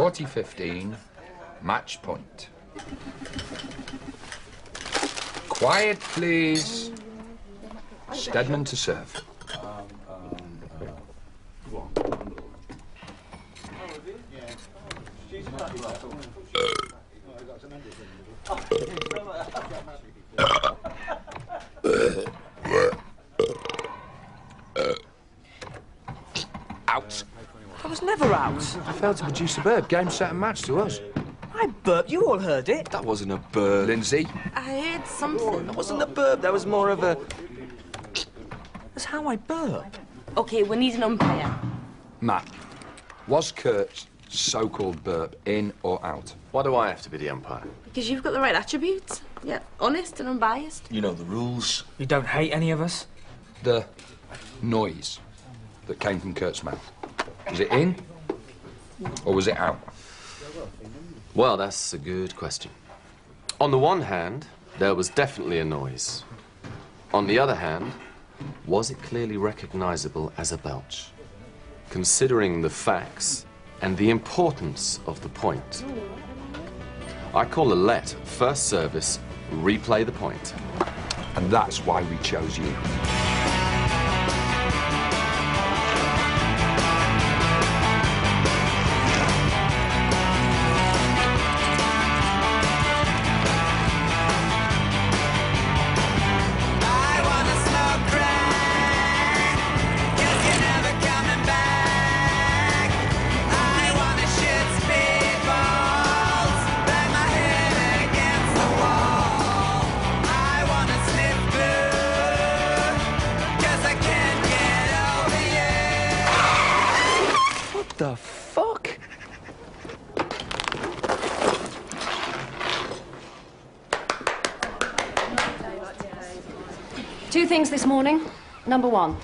40-15, match point. Quiet, please. Stedman to serve. Was never out. I failed to produce a burp. Game, set, and match to us. I burped. You all heard it. That wasn't a burp. Lindsay, I heard something. That wasn't a burp. That was more of a. That's how I burp. Okay, we need an umpire. Matt, was Kurt's so-called burp in or out? Why do I have to be the umpire? Because you've got the right attributes. Yeah, honest and unbiased. You know the rules. You don't hate any of us? The noise that came from Kurt's mouth. Was it in or was it out? Well, that's a good question. On the one hand, there was definitely a noise. On the other hand, was it clearly recognizable as a belch? Considering the facts and the importance of the point, I call a let first service replay the point. And that's why we chose you. Number one,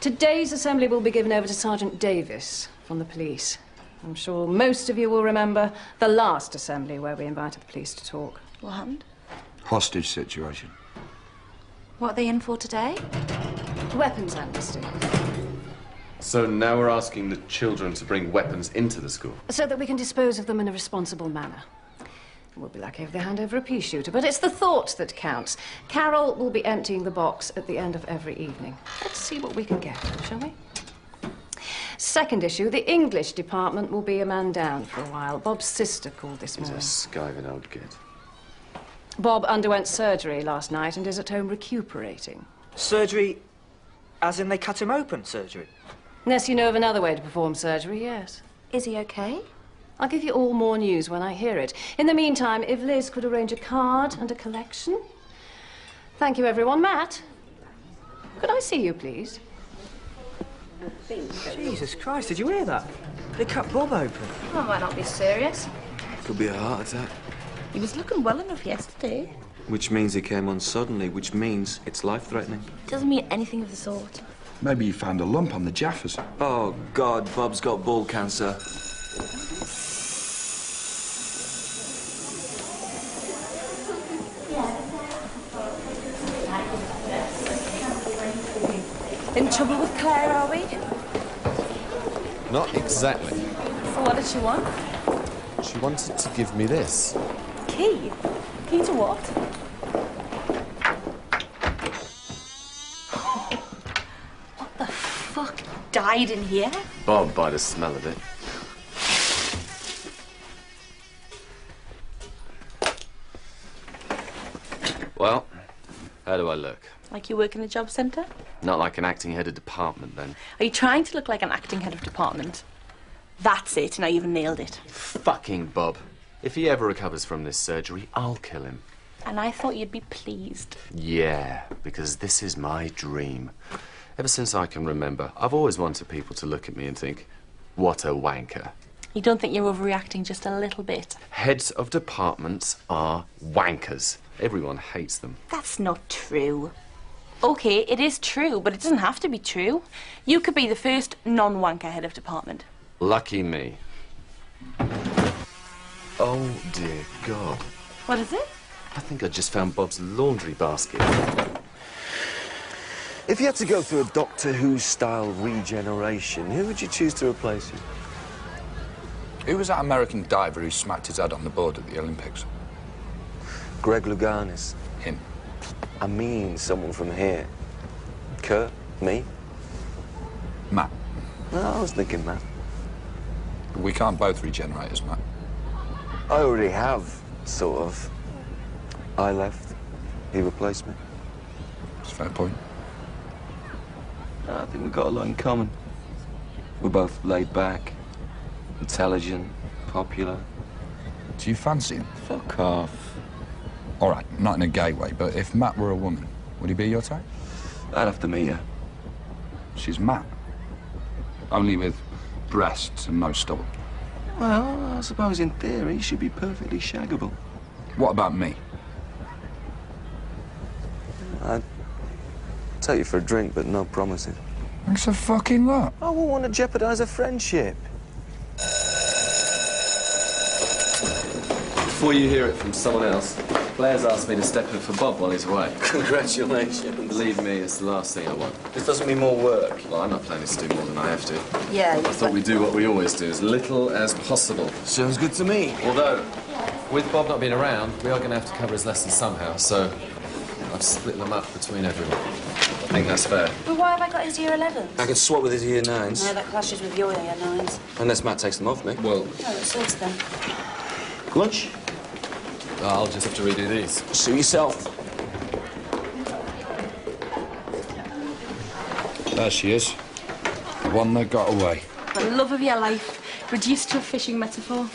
today's assembly will be given over to Sergeant Davis from the police. I'm sure most of you will remember the last assembly where we invited the police to talk. What happened? Hostage situation. What are they in for today? Weapons amnesty. So now we're asking the children to bring weapons into the school. So that we can dispose of them in a responsible manner. We'll be lucky if they hand over a pea shooter, but it's the thought that counts. Carol will be emptying the box at the end of every evening. Let's see what we can get, shall we? Second issue, the English department will be a man down for a while. Bob's sister called this He's morning. a skiving old git. Bob underwent surgery last night and is at home recuperating. Surgery, as in they cut him open, surgery. Unless you know of another way to perform surgery, yes. Is he okay? I'll give you all more news when I hear it. In the meantime, if Liz could arrange a card and a collection. Thank you, everyone. Matt, could I see you, please? Jesus Christ, did you hear that? They cut Bob open. Oh, that might not be serious. Could be a heart attack. He was looking well enough yesterday. Which means he came on suddenly, which means it's life threatening. Doesn't mean anything of the sort. Maybe you found a lump on the Jaffers. Oh, God, Bob's got ball cancer. In trouble with Claire, are we? Not exactly. So what did she want? She wanted to give me this. Key? Key to what? what the fuck died in here? Bob, by the smell of it. Well, how do I look? Like you work in a job centre? Not like an acting head of department, then. Are you trying to look like an acting head of department? That's it, now you've nailed it. Fucking Bob. If he ever recovers from this surgery, I'll kill him. And I thought you'd be pleased. Yeah, because this is my dream. Ever since I can remember, I've always wanted people to look at me and think, what a wanker. You don't think you're overreacting just a little bit? Heads of departments are wankers. Everyone hates them. That's not true. Okay, it is true, but it doesn't have to be true. You could be the first non wanker head of department. Lucky me. Oh dear God. What is it? I think I just found Bob's laundry basket. If you had to go through a Doctor Who style regeneration, who would you choose to replace you? Who was that American diver who smacked his head on the board at the Olympics? Greg Louganis. Him. I mean someone from here. Kurt? Me? Matt. No, I was thinking Matt. We can't both regenerate as Matt. I already have, sort of. I left. He replaced me. It's a fair point. I think we've got a lot in common. We're both laid back, intelligent, popular. Do you fancy him? Fuck off. All right, not in a gay way, but if Matt were a woman, would he be your type? I'd have to meet her. She's Matt. Only with breasts and no stubble. Well, I suppose in theory she'd be perfectly shaggable. What about me? I'd take you for a drink, but no promises. Thanks a fucking lot. I wouldn't want to jeopardize a friendship. Before you hear it from someone else, Blair's asked me to step in for Bob while he's away. Congratulations. Believe me, it's the last thing I want. This doesn't mean more work. Well, I'm not planning to do more than I have to. Yeah, I thought we'd do what we always do, as little as possible. Sounds good to me. Although, with Bob not being around, we are going to have to cover his lessons somehow, so I've split them up between everyone. I think that's fair. But why have I got his year 11? I can swap with his year nines, No, that clashes with your year 9s. unless Matt takes them off me. Well, No, it sorts them. Lunch? I'll just have to redo these. Suit yourself. There she is. The one that got away. The love of your life, reduced to a fishing metaphor.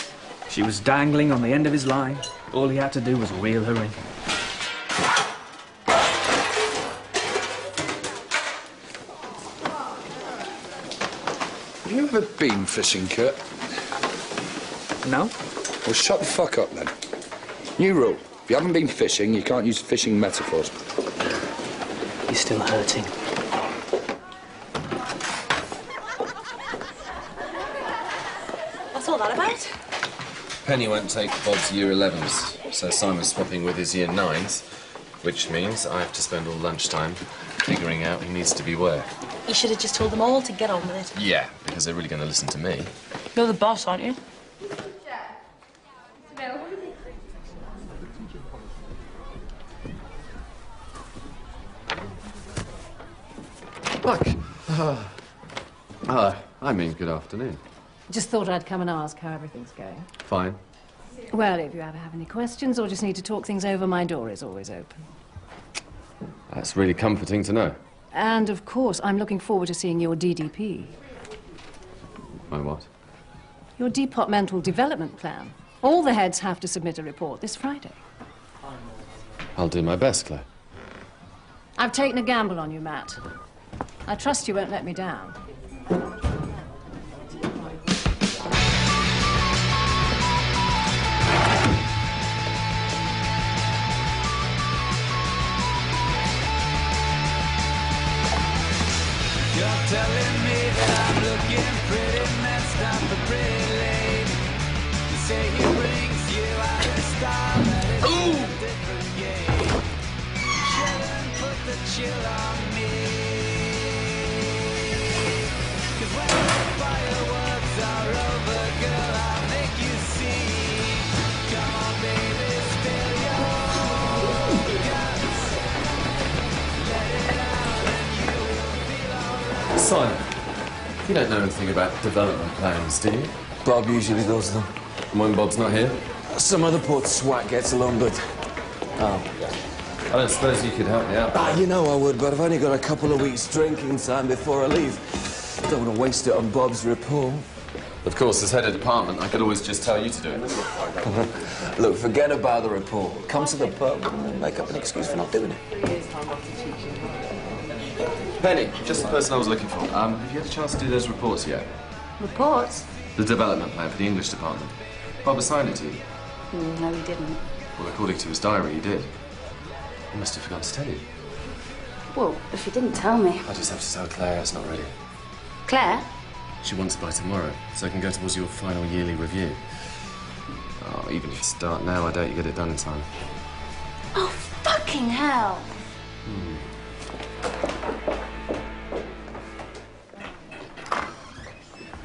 She was dangling on the end of his line. All he had to do was reel her in. Have you ever been fishing, Kurt? No? Well, shut the fuck up then. New rule. If you haven't been fishing, you can't use fishing metaphors. You're still hurting. What's all that about? Penny won't take Bob's year 11s, so Simon's swapping with his year 9s, which means I have to spend all lunchtime figuring out who needs to be where. You should have just told them all to get on with it. Yeah, because they're really going to listen to me. You're the boss, aren't you? Look. Uh, Hello. I mean, good afternoon. Just thought I'd come and ask how everything's going. Fine. Well, if you ever have any questions or just need to talk things over, my door is always open. That's really comforting to know. And of course, I'm looking forward to seeing your DDP, My what? your departmental development plan. All the heads have to submit a report this Friday. I'll do my best, Claire. I've taken a gamble on you, Matt. I trust you won't let me down. You're telling me that I'm looking pretty messed up and pretty late. You say he brings you out of style, but it's a different game. You shouldn't put the chill on Simon, you don't know anything about development plans, do you? Bob usually does them. And when Bob's not here? Some other poor swat gets along, but... I don't suppose you could help me out. Ah, you know I would, but I've only got a couple of weeks drinking time before I leave. I Don't want to waste it on Bob's report. Of course, as head of department, I could always just tell you to do it. Look, forget about the report. Come to the pub and make up an excuse for not doing it. Penny, just the person I was looking for. Um, have you had a chance to do those reports yet? Reports? The development plan for the English department. Bob assigned it to you. Mm, no, he didn't. Well, according to his diary, he did. He must have forgotten to tell you. Well, if he didn't tell me. I just have to tell Claire it's not ready. Claire? She wants it by tomorrow, so I can go towards your final yearly review. Oh, even if you start now, I doubt you get it done in time. Oh, fucking hell!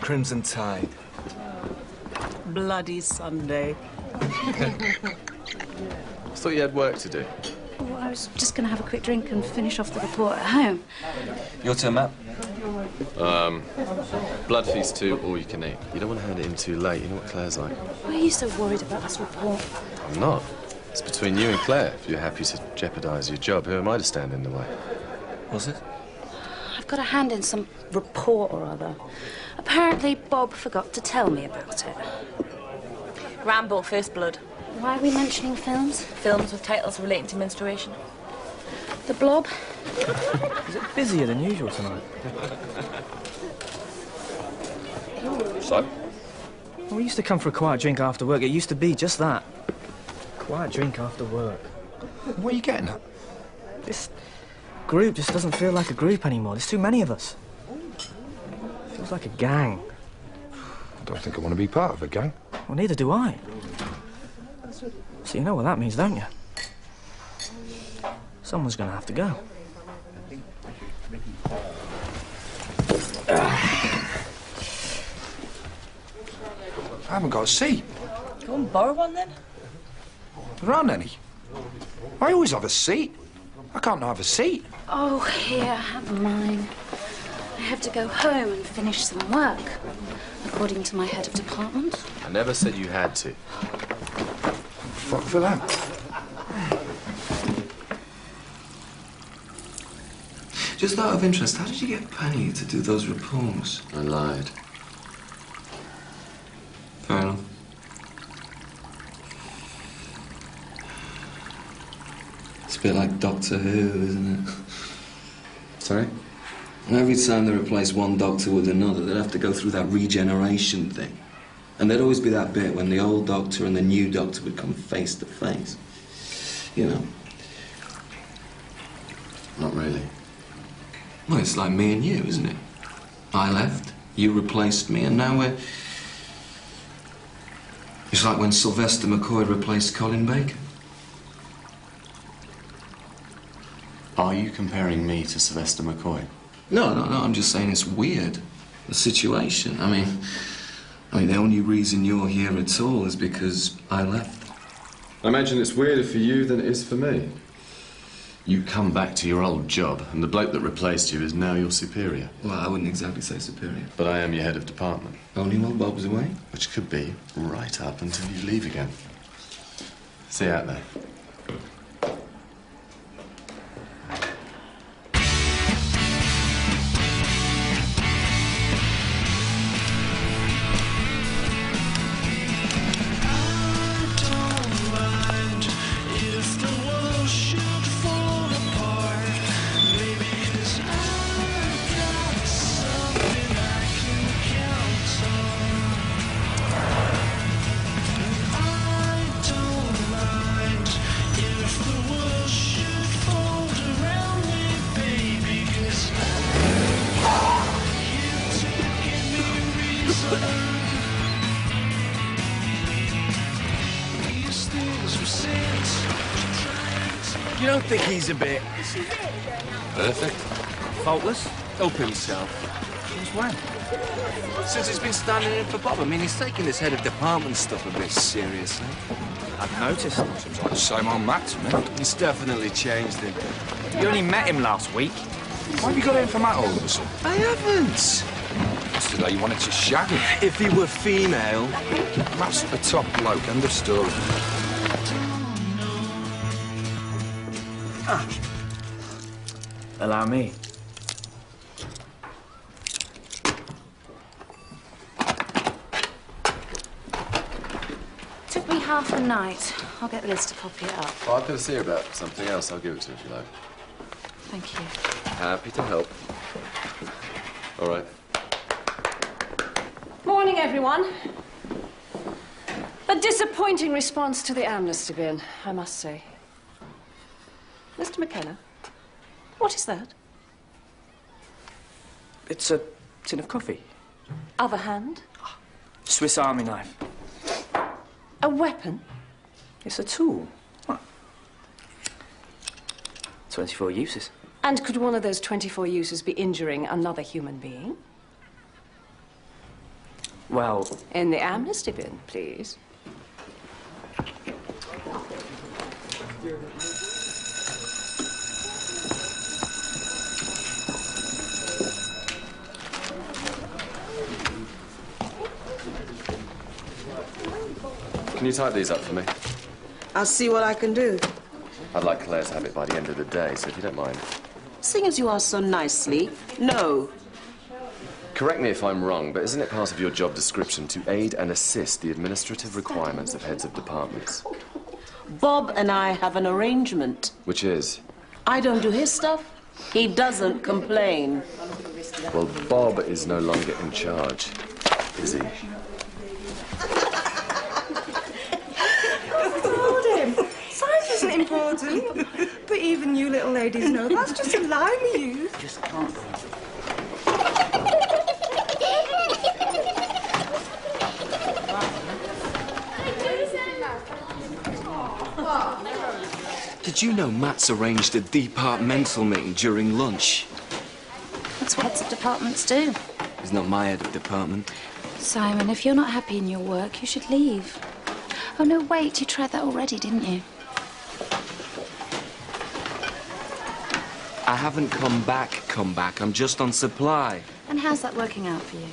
Crimson Tide. Bloody Sunday. I thought you had work to do. Well, I was just going to have a quick drink and finish off the report at home. Your turn, Matt. Um, blood feast two, all you can eat. You don't want to hand it in too late. You know what Claire's like. Why are you so worried about this report? I'm not. It's between you and Claire. If you're happy to jeopardise your job, who am I to stand in the way? Was it? I've got a hand in some report or other. Apparently, Bob forgot to tell me about it. Rambo, First Blood. Why are we mentioning films? Films with titles relating to menstruation. The Blob? Is it busier than usual tonight? So? We used to come for a quiet drink after work. It used to be just that. Quiet drink after work. What are you getting at? This group just doesn't feel like a group anymore. There's too many of us. Feels like a gang. I don't think I want to be part of a gang. Well, neither do I. So you know what that means, don't you? Someone's gonna have to go. I haven't got a seat. Go and borrow one then. There aren't any. I always have a seat. I can't have a seat. Oh, here, have mine. I have to go home and finish some work, according to my head of department. I never said you had to. Fuck for that. Just out of interest, how did you get Penny to do those reports? I lied. Fair enough. It's a bit like Doctor Who, isn't it? Sorry? Every time they replace one doctor with another, they'd have to go through that regeneration thing. And there'd always be that bit when the old doctor and the new doctor would come face to face. You know, Not really. well, it's like me and you, isn't it? I left, you replaced me, and now we're. It's like when Sylvester McCoy replaced Colin Baker. Are you comparing me to Sylvester McCoy? No, no, no. I'm just saying it's weird. The situation. I mean, I mean, the only reason you're here at all is because I left. I imagine it's weirder for you than it is for me. You come back to your old job, and the bloke that replaced you is now your superior. Well, I wouldn't exactly say superior. But I am your head of department, Only while Bob's away. which could be right up until you leave again. See you out there. You don't think he's a bit Perfect. faultless? Help himself. Since when? Since he's been standing in for Bob. I mean, he's taking this head of department stuff a bit seriously. I've noticed. Seems like the same old Matt to me. He's definitely changed him. You only met him last week. Why have you got in for Matt all of a sudden? I haven't. Yesterday you wanted to shag him. If he were female, Matt's the top bloke, end of story. Ah. Allow me. Took me half a night. I'll get Liz to copy it up. Well, I've got to see her about something else. I'll give it to you if you like. Thank you. Uh, Happy to help. All right. Morning, everyone. A disappointing response to the amnesty bin, I must say. Mr. McKenna, what is that? It's a tin of coffee. Other hand? Swiss Army knife. A weapon? It's a tool. What? 24 uses. And could one of those 24 uses be injuring another human being? Well, In the amnesty bin, please. Can you type these up for me? I'll see what I can do. I'd like Claire to have it by the end of the day, so if you don't mind. Seeing as you are so nicely, no. Correct me if I'm wrong, but isn't it part of your job description to aid and assist the administrative requirements of heads of departments? Bob and I have an arrangement. Which is? I don't do his stuff. He doesn't complain. Well, Bob is no longer in charge, is he? Told him. Size isn't important. But even you little ladies know that's just a line we use. Just can't. Did you know Matt's arranged a departmental meeting during lunch? That's what heads of departments do. He's not my head of department. Simon, if you're not happy in your work, you should leave. Oh, no, wait, you tried that already, didn't you? I haven't come back, come back. I'm just on supply. And how's that working out for you?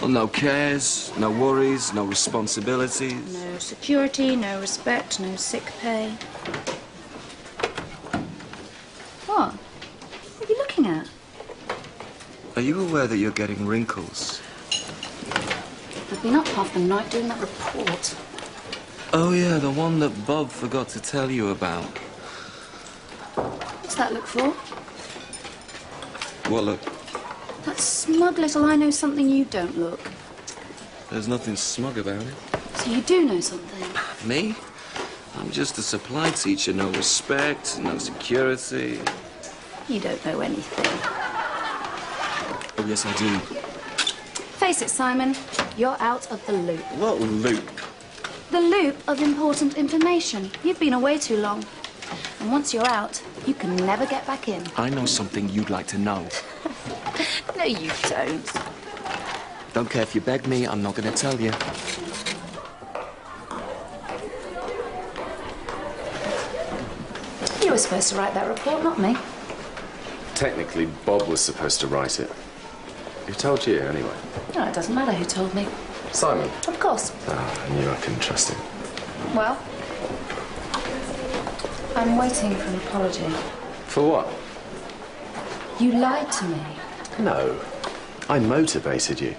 Well, no cares, no worries, no responsibilities. No security, no respect, no sick pay. What? What are you looking at? Are you aware that you're getting wrinkles? I've been up half the night doing that report. Oh, yeah, the one that Bob forgot to tell you about. What's that look for? What, look, That smug little I know something you don't look. there's nothing smug about it. So you do know something. Me? I'm just a supply teacher. No respect, no security. You don't know anything. Oh, yes, I do. Face it, Simon. You're out of the loop. What loop? The loop of important information. You've been away too long. And once you're out, you can never get back in. I know something you'd like to know. No, you don't. Don't care if you beg me, I'm not going to tell you. You were supposed to write that report, not me. Technically, Bob was supposed to write it. Who told you, anyway? No, it doesn't matter who told me. Simon. Of course. Ah, I knew I couldn't trust him. Well, I'm waiting for an apology. For what? You lied to me. No. I motivated you.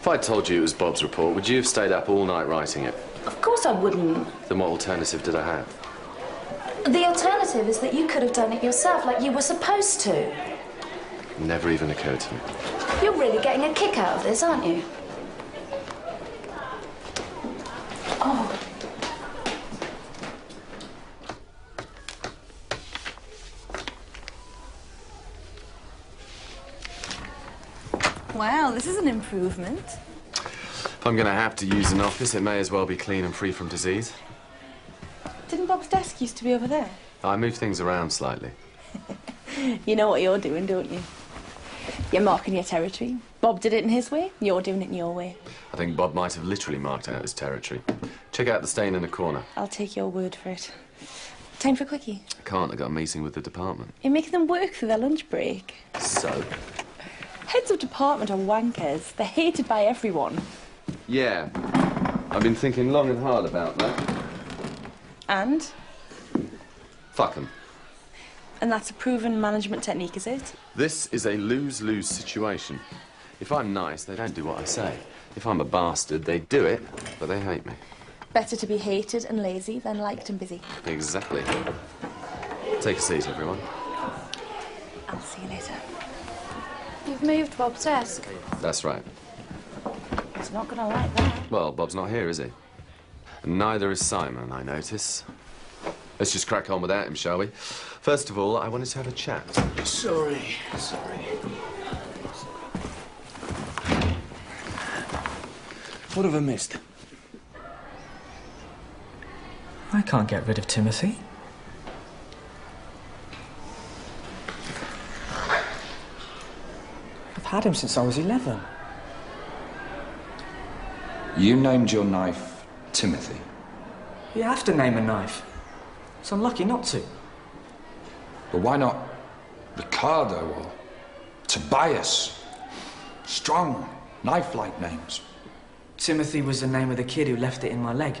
If I'd told you it was Bob's report, would you have stayed up all night writing it? Of course I wouldn't. Then what alternative did I have? The alternative is that you could have done it yourself, like you were supposed to. Never even occurred to me. You're really getting a kick out of this, aren't you? Oh. Wow, this is an improvement. If I'm going to have to use an office, it may as well be clean and free from disease. Didn't Bob's desk used to be over there? I moved things around slightly. You know what you're doing, don't you? You're marking your territory. Bob did it in his way, you're doing it in your way. I think Bob might have literally marked out his territory. Check out the stain in the corner. I'll take your word for it. Time for a quickie. I can't, I got a meeting with the department. You're making them work for their lunch break. So? Heads of department are wankers. They're hated by everyone. Yeah. I've been thinking long and hard about that. And? Fuck 'em. And that's a proven management technique, is it? This is a lose-lose situation. If I'm nice, they don't do what I say. If I'm a bastard, they do it, but they hate me. Better to be hated and lazy than liked and busy. Exactly. Take a seat, everyone. I'll see you later. You've moved Bob's desk. That's right. He's not gonna like that. Well, Bob's not here, is he? And neither is Simon, I notice. Let's just crack on without him, shall we? First of all, I wanted to have a chat. Sorry, sorry. What have I missed? I can't get rid of Timothy. I've had him since I was 11. You named your knife Timothy. You have to name a knife. It's unlucky not to. But why not Ricardo or Tobias? Strong, knife like names. Timothy was the name of the kid who left it in my leg.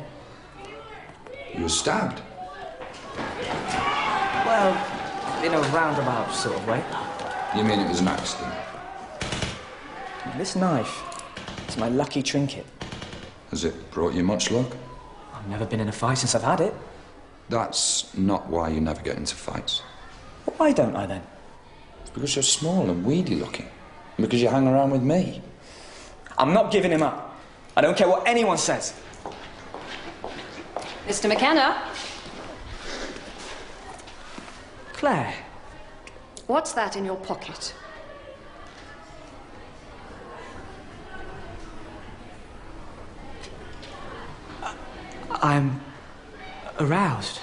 You were stabbed. Well, in a roundabout sort of way. You mean it was an accident? This knife is my lucky trinket. Has it brought you much luck? I've never been in a fight since I've had it. That's not why you never get into fights. Why don't I then? Because you're small and weedy looking. And because you hang around with me. I'm not giving him up. I don't care what anyone says. Mr. McKenna, Claire, what's that in your pocket? I'm aroused.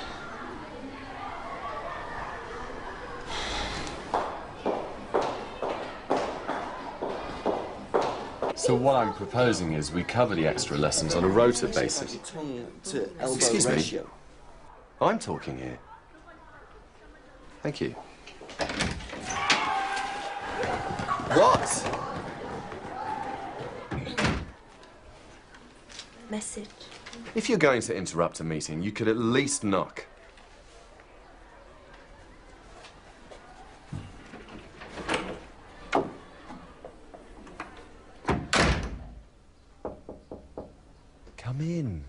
So what I'm proposing is we cover the extra lessons on a rota basis. Excuse me. I'm talking here. Thank you. What? Message. If you're going to interrupt a meeting, you could at least knock. Come in.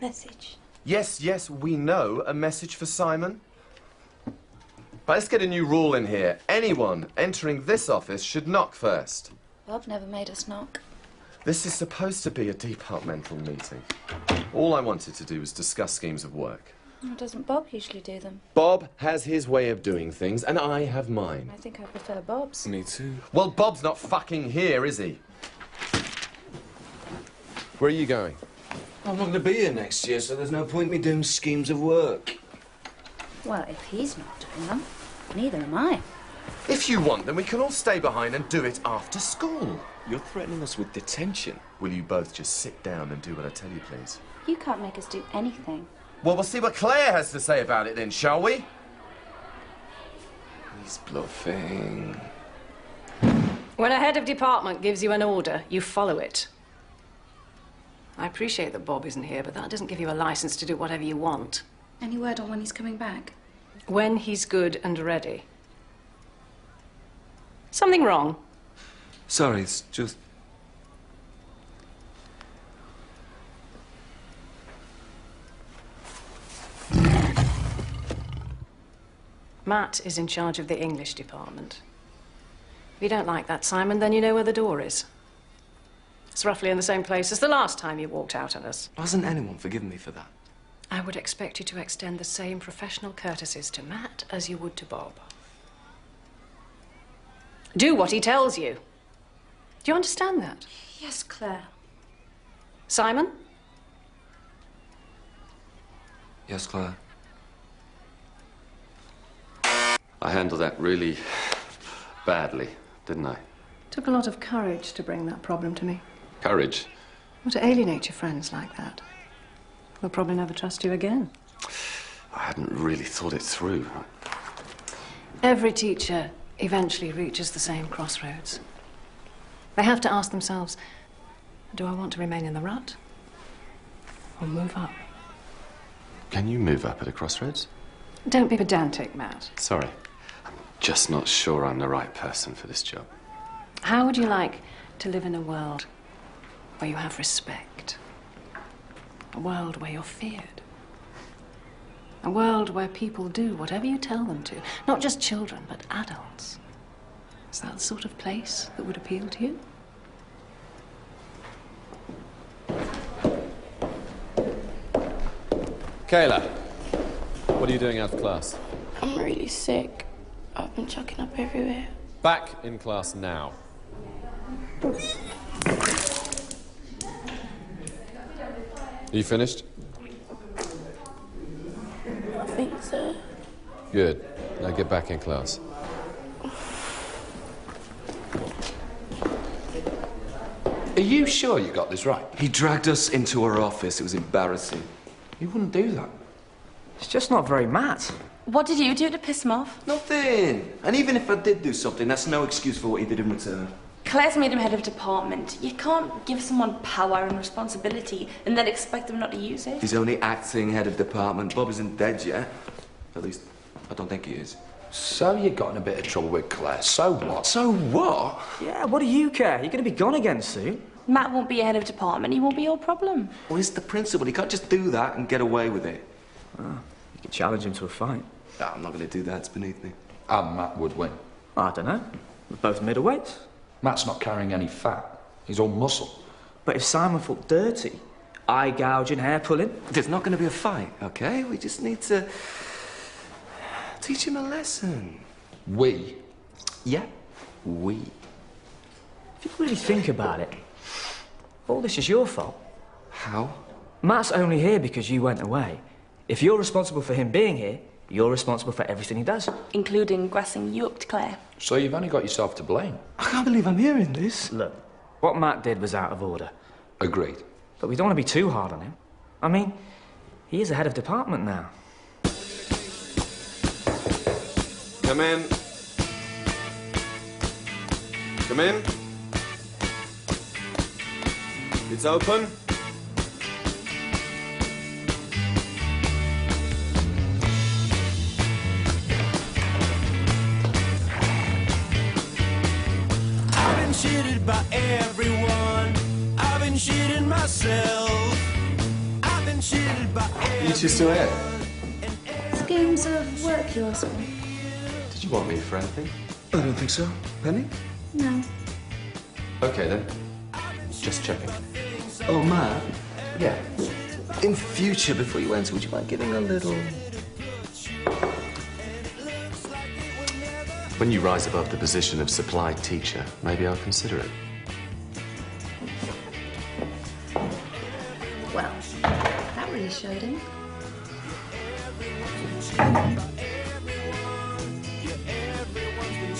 Message. Yes, yes, we know. A message for Simon. But let's get a new rule in here. Anyone entering this office should knock first. Bob never made us knock. This is supposed to be a departmental meeting. All I wanted to do was discuss schemes of work. Well, Doesn't Bob usually do them? Bob has his way of doing things, and I have mine. I think I prefer Bob's. Me too. Well, Bob's not fucking here, is he? Where are you going? I'm not going to be here next year, so there's no point me doing schemes of work. Well, if he's not doing them, neither am I. If you want, then we can all stay behind and do it after school. You're threatening us with detention. Will you both just sit down and do what I tell you, please? You can't make us do anything. Well, we'll see what Claire has to say about it then, shall we? He's bluffing. When a head of department gives you an order, you follow it. I appreciate that Bob isn't here, but that doesn't give you a license to do whatever you want. Any word on when he's coming back? When he's good and ready. Something wrong? Sorry, it's just. Matt is in charge of the English department. If you don't like that, Simon, then you know where the door is. It's roughly in the same place as the last time you walked out on us. Hasn't anyone forgiven me for that? I would expect you to extend the same professional courtesies to Matt as you would to Bob. Do what he tells you. Do you understand that? Yes, Claire. Simon? Yes, Claire. I handled that really badly, didn't I? Took a lot of courage to bring that problem to me. Courage. Or to alienate your friends like that. They'll probably never trust you again. I hadn't really thought it through. Every teacher eventually reaches the same crossroads. They have to ask themselves do I want to remain in the rut or move up? Can you move up at a crossroads? Don't be pedantic, Matt. Sorry. I'm just not sure I'm the right person for this job. How would you like to live in a world where you have respect? A world where you're feared? A world where people do whatever you tell them to? Not just children, but adults. Is that the sort of place that would appeal to you? Kayla, what are you doing out of class? I'm really sick. I've been chucking up everywhere. Back in class now. Are you finished? I think so. Good. Now get back in class. Are you sure you got this right? He dragged us into her office. It was embarrassing. He wouldn't do that. It's just not very Matt. What did you do to piss him off? Nothing. And even if I did do something, that's no excuse for what he did in return. Claire's made him head of department. You can't give someone power and responsibility and then expect them not to use it. He's only acting head of department. Bob isn't dead yet. At least, I don't think he is. So you got in a bit of trouble with Claire. So what? So what? Yeah, what do you care? You're going to be gone again soon. Matt won't be a head of department. He won't be your problem. Well, he's the principal. He can't just do that and get away with it. Ah, you could challenge him to a fight. No, I'm not going to do that. It's beneath me. And Matt would win. I don't know. We're both middleweights. Matt's not carrying any fat. He's all muscle. But if Simon felt dirty, eye gouging, hair pulling, There's not going to be a fight, okay? We just need to teach him a lesson. We? Yeah, we. if you really think about it, all this is your fault. How? Matt's only here because you went away. If you're responsible for him being here, you're responsible for everything he does. Including grassing you up to Claire. So you've only got yourself to blame. I can't believe I'm hearing this. Look, what Matt did was out of order. Agreed. But we don't want to be too hard on him. I mean, he is a head of department now. Come in. Come in. It's open. I've cheated by everyone. I've been cheating myself. I've been cheated by You two still here? Schemes of work, you're asking? Did you want me for anything? I don't think so. Penny? No. Okay then. Just checking. Oh, Matt. Yeah. In future, before you enter, would you mind giving a little... When you rise above the position of supply teacher, maybe I'll consider it. Well, that really showed him.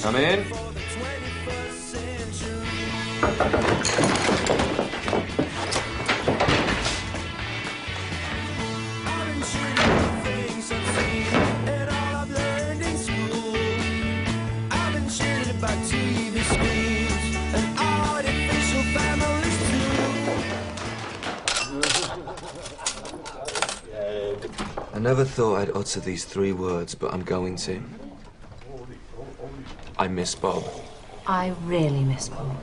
Come in. Never thought I'd utter these three words, but I'm going to. I miss Bob. I really miss Bob.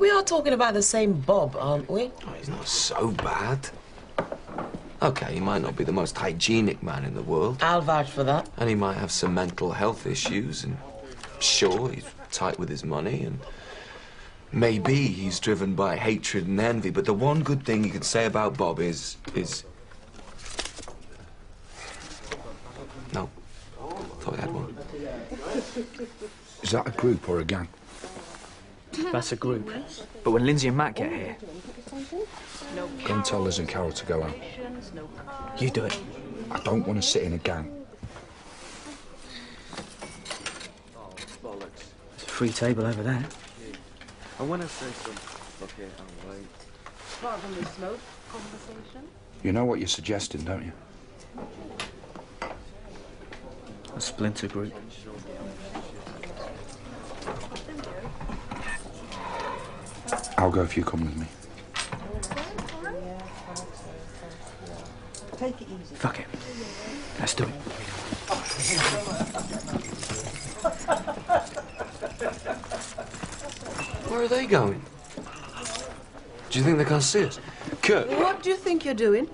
We are talking about the same Bob, aren't we? Oh, he's not so bad. Okay, he might not be the most hygienic man in the world, I'll vouch for that. and he might have some mental health issues, and sure, he's tight with his money, and maybe he's driven by hatred and envy, but the one good thing you can say about Bob is, is... No. Thought I had one. Is that a group or a gang? That's a group. But when Lindsay and Matt get here, Go and tell Liz and Carol to go out. you do it. I don't want to sit in a gang. There's a free table over there. I want to say something. Okay, I'll wait. Apart from the smoke conversation. You know what you're suggesting, don't you? A splinter group. I'll go if you come with me. Take it easy. Fuck it. Let's do it. Where are they going? Do you think they can't see us? Kurt, What do you think you're doing?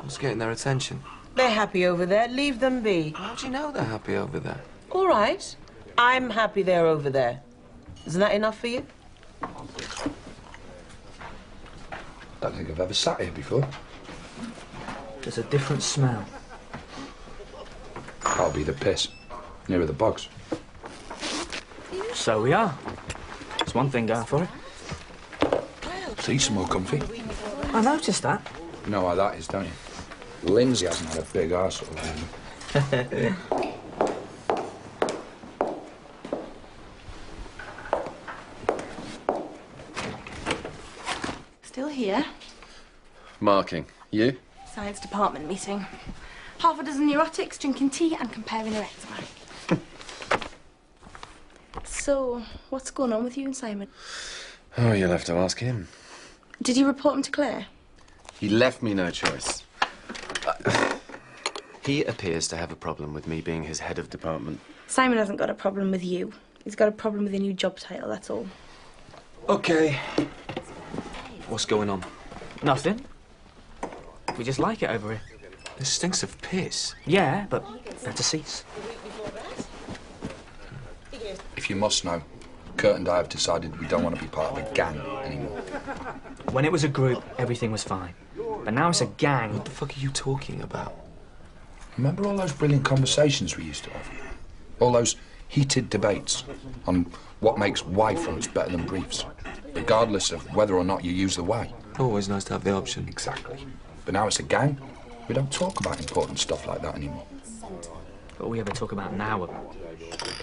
what's getting their attention? They're happy over there. Leave them be. How do you know they're happy over there? All right. I'm happy they're over there. Isn't that enough for you? I don't think I've ever sat here before. There's a different smell. That'll be the piss. Nearer the bogs. So we are. There's one thing going for it. Seats are more comfy. I noticed that. You know how that is, don't you? Lindsay hasn't had a big arsehole lately. Still here. Marking. You? Science department meeting. Half a dozen neurotics, drinking tea and comparing their eczema. so, what's going on with you and Simon? Oh, you'll have to ask him. Did you report him to Claire? He left me no choice. He appears to have a problem with me being his head of department. Simon hasn't got a problem with you. He's got a problem with your new job title, that's all. Okay. What's going on? Nothing. We just like it over here. This stinks of piss. Yeah, but better cease. If you must know, Kurt and I have decided we don't want to be part of a gang anymore. When it was a group, everything was fine. But now it's a gang. What the fuck are you talking about? Remember all those brilliant conversations we used to have? All those heated debates on what makes Y fronts better than briefs, regardless of whether or not you use the Y. Always nice to have the option. Exactly. But now it's a gang. We don't talk about important stuff like that anymore. All we ever talk about now are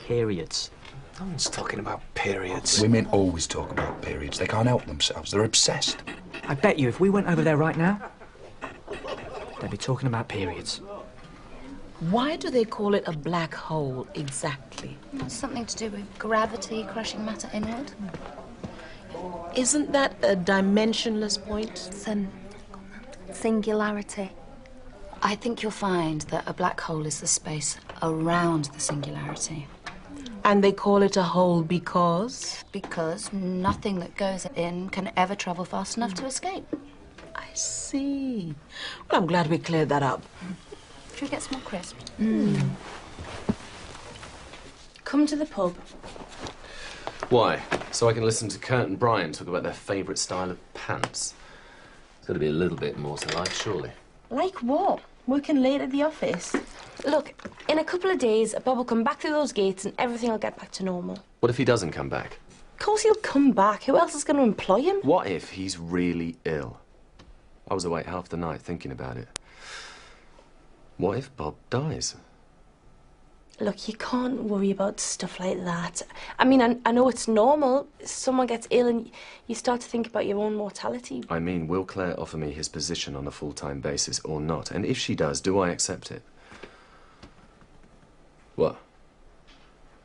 periods. No one's talking about periods. Women always talk about periods. They can't help themselves. They're obsessed. I bet you if we went over there right now, they'd be talking about periods. Why do they call it a black hole exactly? Something to do with gravity crushing matter inward. Isn't that a dimensionless point? It's an singularity. I think you'll find that a black hole is the space around the singularity. And they call it a hole because? Because nothing that goes in can ever travel fast enough to escape. I see. Well, I'm glad we cleared that up. Should we get some more crisps? Hmm. Come to the pub. Why? So I can listen to Kurt and Brian talk about their favourite style of pants. There's got to be a little bit more to life, surely. Like what? Working late at the office. Look, in a couple of days, Bob will come back through those gates and everything will get back to normal. What if he doesn't come back? Of course he'll come back. Who else is going to employ him? What if he's really ill? I was awake half the night thinking about it. What if Bob dies? Look, you can't worry about stuff like that. I mean, I, I know it's normal. Someone gets ill and you start to think about your own mortality. I mean, will Claire offer me his position on a full time basis or not? And if she does, do I accept it? What?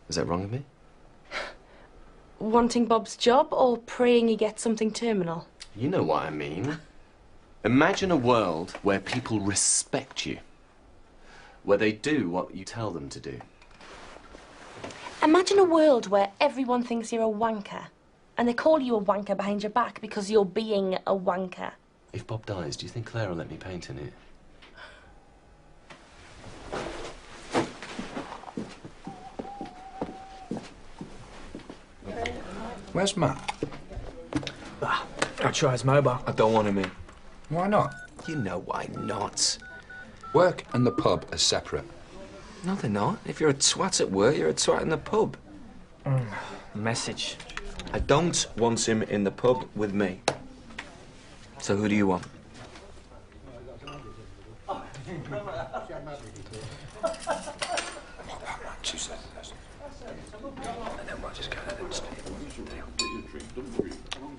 Is that wrong of me? Wanting Bob's job or praying he gets something terminal? You know what I mean. Imagine a world where people respect you, where they do what you tell them to do. Imagine a world where everyone thinks you're a wanker and they call you a wanker behind your back because you're being a wanker. If Bob dies, do you think Claire will let me paint in it? Where's Matt? Ah, I try his mobile. I don't want him in. Why not? You know why not. Work and the pub are separate. No, they're not. If you're a twat at work, you're a twat in the pub. Mm. Message. I don't want him in the pub with me. So who do you want?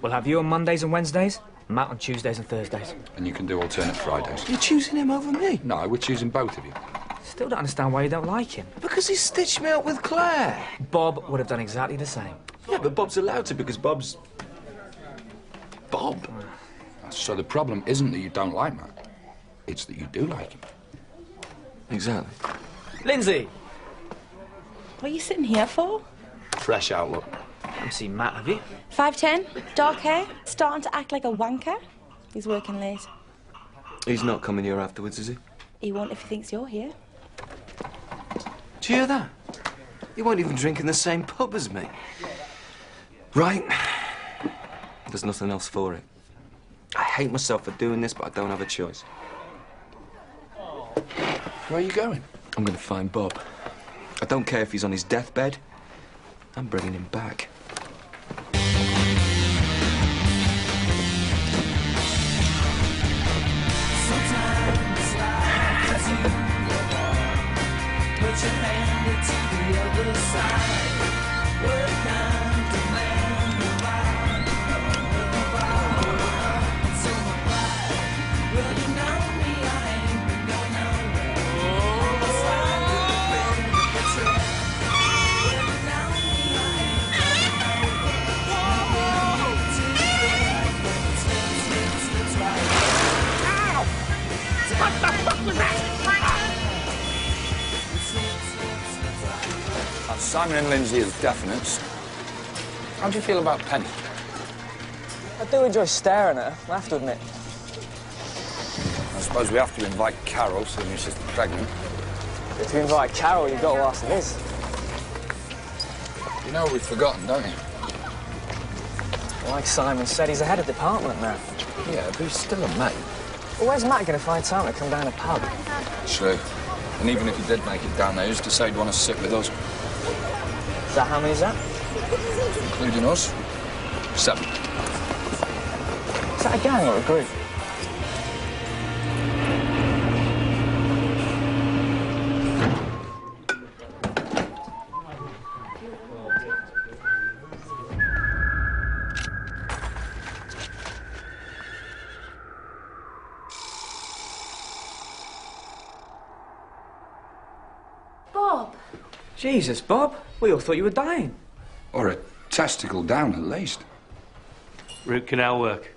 We'll have you on Mondays and Wednesdays, Matt on Tuesdays and Thursdays. And you can do alternate Fridays. You're choosing him over me? No, we're choosing both of you. Still don't understand why you don't like him. Because he stitched me up with Claire. Bob would have done exactly the same. Yeah, but Bob's allowed to because Bob's. Bob. So the problem isn't that you don't like Matt, it's that you do like him. Exactly. Lindsay! What are you sitting here for? Fresh outlook. Haven't seen Matt, have you? 5'10, dark hair, starting to act like a wanker. He's working late. He's not coming here afterwards, is he? He won't if he thinks you're here. Do you hear that? He won't even drink in the same pub as me. Right. There's nothing else for it. I hate myself for doing this, but I don't have a choice. Where are you going? I'm going to find Bob. I don't care if he's on his deathbed. I'm bringing him back. The other side. Simon and Lindsay is definites. How do you feel about Penny? I do enjoy staring at her, I have to admit. I suppose we have to invite Carol, seeing she's pregnant. If you invite Carol, you've got to ask Liz. You know what we've forgotten, don't you? Like Simon said, he's a head of department now. Yeah, but he's still a mate. Well, where's Matt going to find time to come down a pub? True. And even if he did make it down there, who's to say he'd want to sit with us, that how many's that? including us? Seven. Is that a gang or a group? Jesus, Bob. We all thought you were dying. Or a testicle down, at least. Root canal work.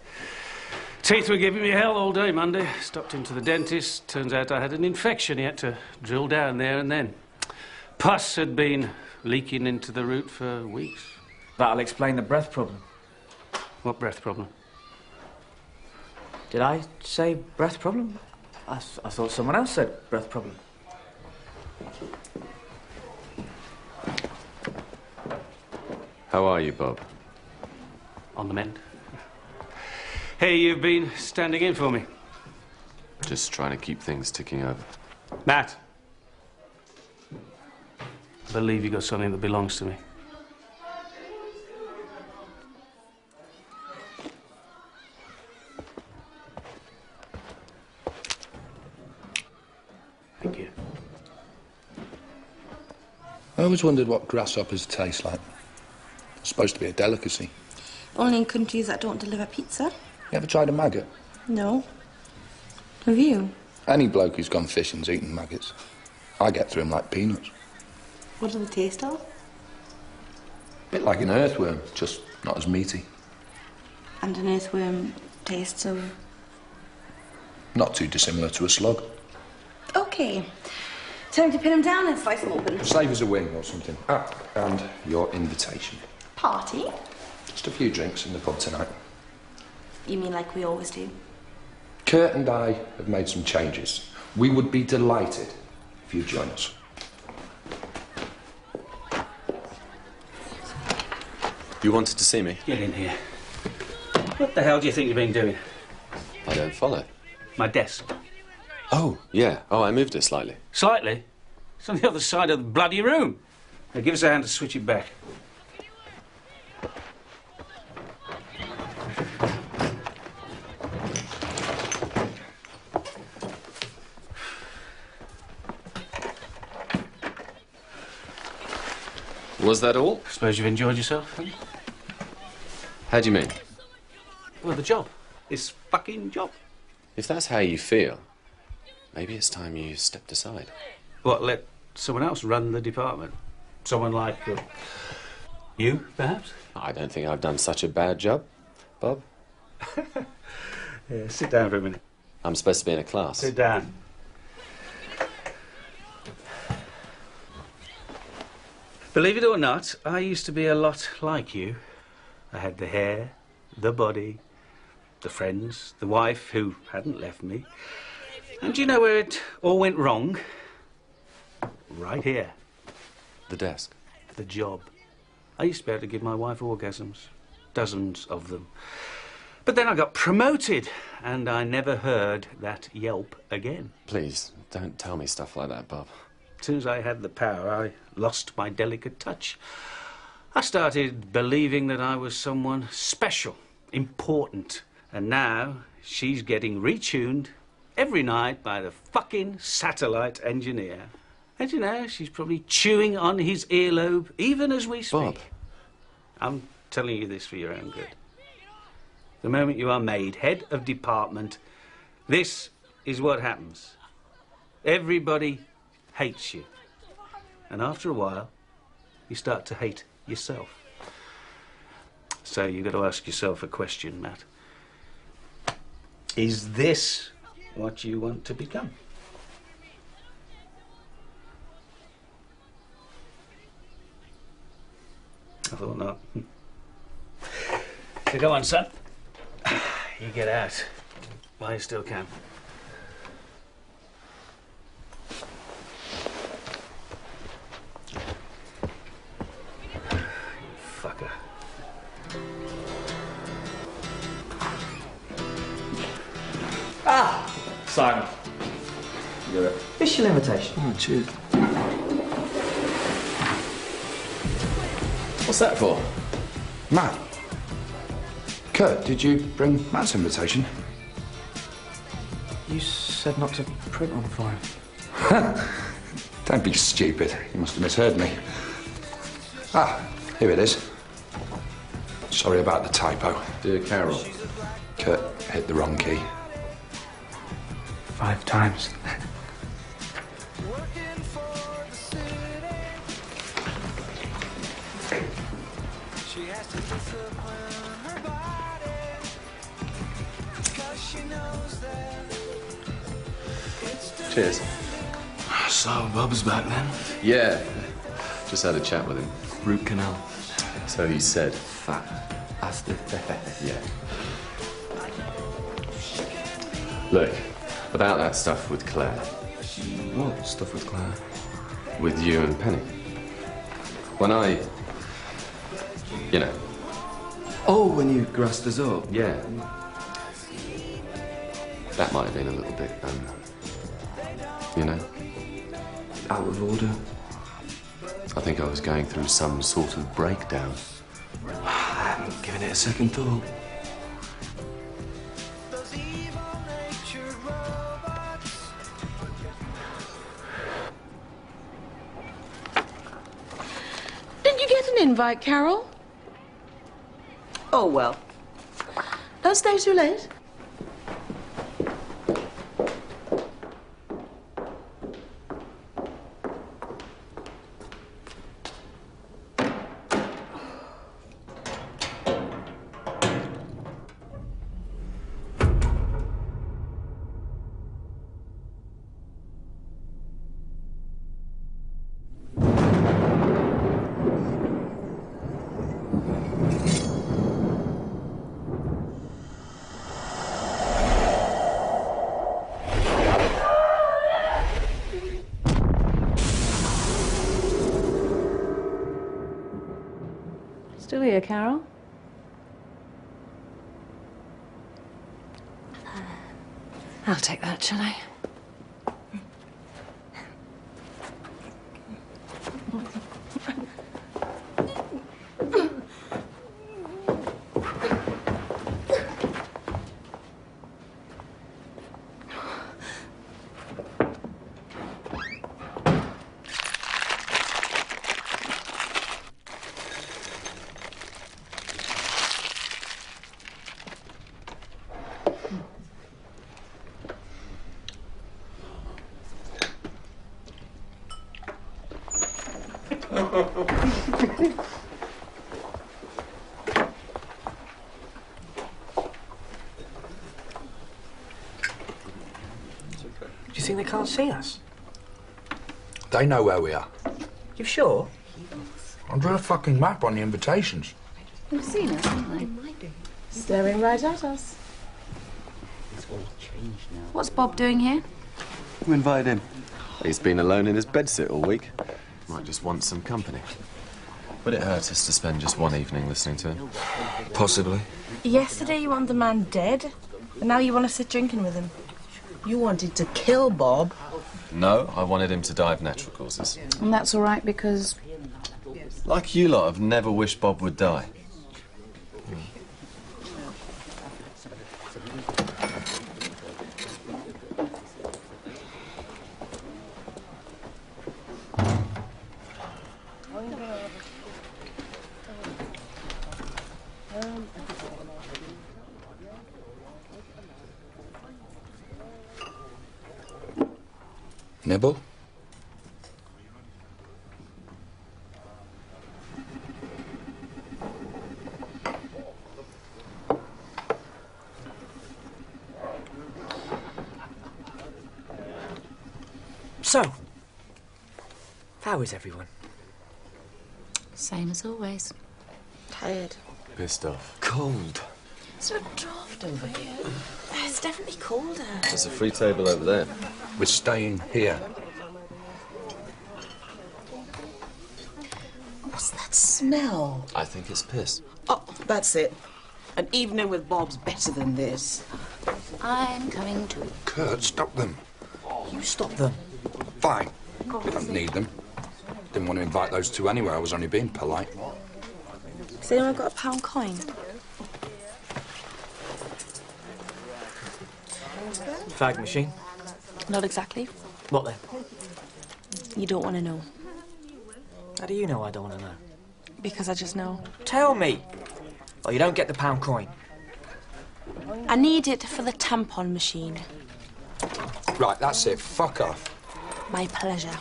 Teeth were giving me hell all day Monday. Stopped into the dentist. Turns out I had an infection. He had to drill down there and then. Pus had been leaking into the root for weeks. That'll explain the breath problem. What breath problem? Did I say breath problem? I, th- I thought someone else said breath problem. How are you, Bob? On the mend. Hey, you've been standing in for me. Just trying to keep things ticking over. Matt. I believe you got something that belongs to me. Thank you. I always wondered what grasshoppers taste like. It's supposed to be a delicacy. Only in countries that don't deliver pizza. You ever tried a maggot? No. Have you? Any bloke who's gone fishing's eaten maggots. I get through them like peanuts. What do they taste of? bit like an earthworm, just not as meaty. And an earthworm tastes of. Not too dissimilar to a slug. Okay. Time to pin him down and slice him open. Save us a wing or something. Ah, and your invitation. Party? Just a few drinks in the pub tonight. You mean like we always do? Kurt and I have made some changes. We would be delighted if you'd join us. You wanted to see me? Get in here. What the hell do you think you've been doing? I don't follow. My desk. Oh, yeah. Oh, I moved it slightly. Slightly. It's on the other side of the bloody room. Now give us a hand to switch it back. Was that all? I Suppose you've enjoyed yourself? How do you mean? Well, the job. This fucking job. If that's how you feel, maybe it's time you stepped aside. What, let someone else run the department? Someone like uh, you, perhaps? I don't think I've done such a bad job, Bob. Yeah, sit down for a minute. I'm supposed to be in a class. Sit down. Believe it or not, I used to be a lot like you. I had the hair, the body, the friends, the wife who hadn't left me. And do you know where it all went wrong? Right here. The desk. The job. I used to be able to give my wife orgasms, dozens of them. But then I got promoted, and I never heard that yelp again. Please, don't tell me stuff like that, Bob. As soon as I had the power, I lost my delicate touch. I started believing that I was someone special, important, and now she's getting retuned every night by the fucking satellite engineer. And you know, she's probably chewing on his earlobe even as we speak. Bob. I'm telling you this for your own good. The moment you are made head of department, this is what happens. Everybody hates you. And after a while, you start to hate yourself. So you've got to ask yourself a question, Matt. Is this what you want to become? I thought not. So go on, son. You get out. While you still can. Ah! Simon. You got it. Official invitation. Oh, cheers. What's that for? Matt. Kurt, did you bring Matt's invitation? You said not to print one for him. Don't be stupid. You must have misheard me. Ah, here it is. Sorry about the typo. Dear Carol. Kurt hit the wrong key. Knows that it's Cheers. So, Bob's back then? Yeah. Just had a chat with him. Root canal. So he said. Fat. Bastard. yeah. Look, about that stuff with Claire. What stuff with Claire? With you and Penny. When I. You know. Oh, when you grassed us up? Yeah. That might have been a little bit, um. You know? Out of order. I think I was going through some sort of breakdown. I haven't given it a second thought. Invite, Carol? Oh, well. Don't stay too late. Shall I? Do you think they can't see us? They know where we are. You sure? I drew a fucking map on the invitations. They've seen us, haven't they? Staring right at us. It's all changed now. What's Bob doing here? Who invited him? He's been alone in his bedsit all week. Might just want some company. Would it hurt us to spend just one evening listening to him? Possibly. Yesterday you wanted the man dead, and now you want to sit drinking with him. You wanted to kill Bob. No, I wanted him to die of natural causes. And that's all right because Like you lot I've never wished Bob would die. So, how is everyone? same as always. tired. Pissed off. Cold. Is there a draft over here? It's definitely colder. There's a free table over there. We're staying here. What's that smell? I think it's piss. Oh, that's it. An evening with Bob's better than this. I'm coming too. Kurt, stop them. You stop them. Fine. We don't need them. Didn't want to invite those two anyway. I was only being polite. Has anyone got a pound coin? Fag machine. Not exactly. What then? You don't want to know. How do you know I don't want to know? Because I just know. Tell me. Or you don't get the pound coin. I need it for the tampon machine. Right, that's it. Fuck off. My pleasure.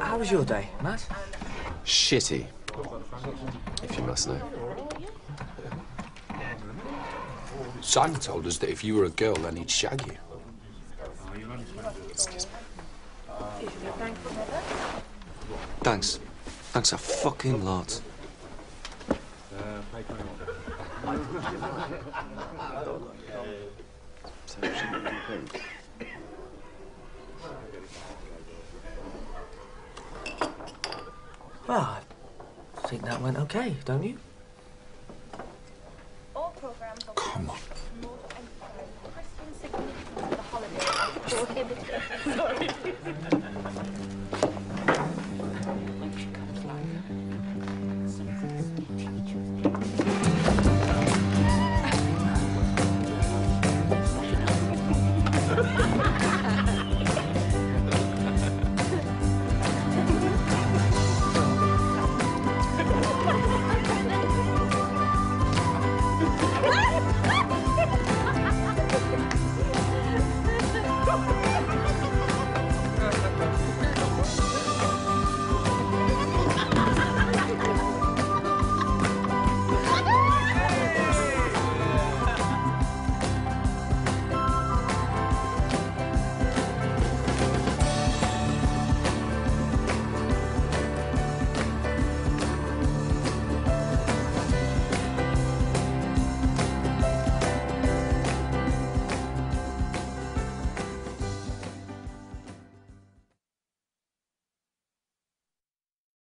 How was your day, Matt? Shitty. If you must know. Simon told us that if you were a girl, then he'd shag you. Excuse me. Thanks. Thanks a fucking lot. Well, I think that went okay, don't you? Come on. Sorry.